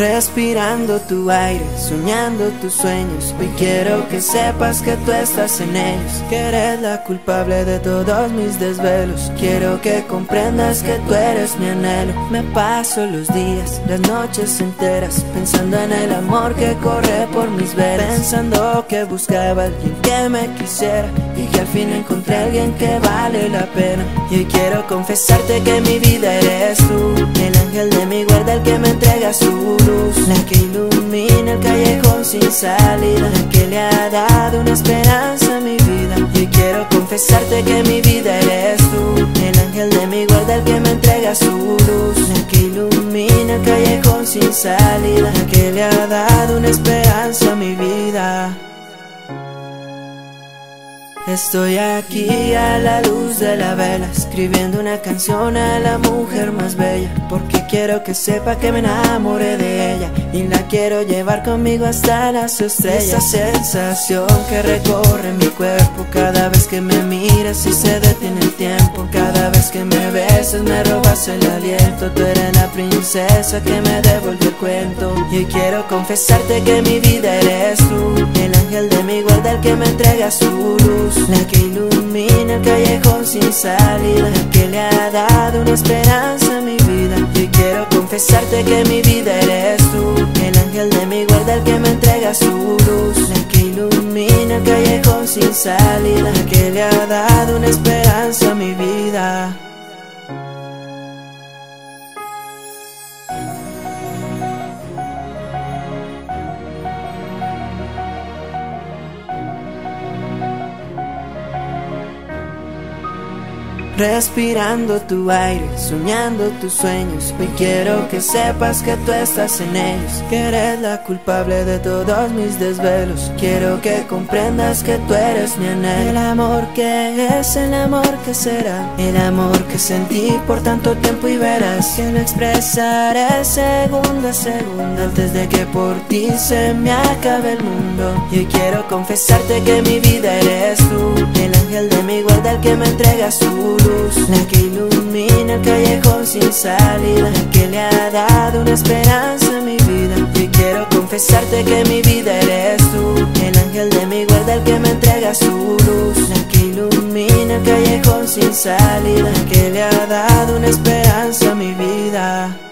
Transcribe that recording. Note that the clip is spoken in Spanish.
Respirando tu aire, soñando tus sueños. Hoy quiero que sepas que tú estás en ellos. Que eres la culpable de todos mis desvelos. Quiero que comprendas que tú eres mi anhelo. Me paso los días, las noches enteras Pensando en el amor que corre por mis venas. Pensando que buscaba alguien que me quisiera. Y que al fin encontré alguien que vale la pena. Y hoy quiero confesarte que mi vida eres tú. El ángel de mi guarda, el que me entrega su luz La que ilumina el callejón sin salida La que le ha dado una esperanza a mi vida. Y quiero confesarte que mi vida eres tú El ángel de mi guarda, el que me entrega su luz La que ilumina el callejón sin salida La que le ha dado una esperanza a mi vida. Estoy aquí a la luz de la vela Escribiendo una canción a la mujer más bella Porque quiero que sepa que me enamoré de ella Y la quiero llevar conmigo hasta las estrellas Esa sensación que recorre mi cuerpo Cada vez que me miras y se detiene el tiempo. Cada vez que me besas me robas el aliento. Tú eres la princesa que me devolvió el cuento. Y hoy quiero confesarte que mi vida eres tú. El ángel de mi guarda el que me entrega su luz. La que ilumina el callejón sin salida. La que le ha dado una esperanza confesarte que mi vida eres tú. El ángel de mi guarda, el que me entrega su luz. La que ilumina el callejón sin salida, La que le ha dado una esperanza a mi vida Respirando tu aire, soñando tus sueños. Hoy quiero que sepas que tú estás en ellos Que eres la culpable de todos mis desvelos. Quiero que comprendas que tú eres mi anhelo. El amor que es, el amor que será El amor que sentí por tanto tiempo y verás. Que lo expresaré segundo a segundo Antes de que por ti se me acabe el mundo. Y hoy quiero confesarte que mi vida eres tú El ángel de mi guarda, el que me entrega su la que ilumina el callejón sin salida que le ha dado una esperanza a mi vida. Y quiero confesarte que mi vida eres tú El ángel de mi guarda, el que me entrega su luz. La que ilumina el callejón sin salida que le ha dado una esperanza a mi vida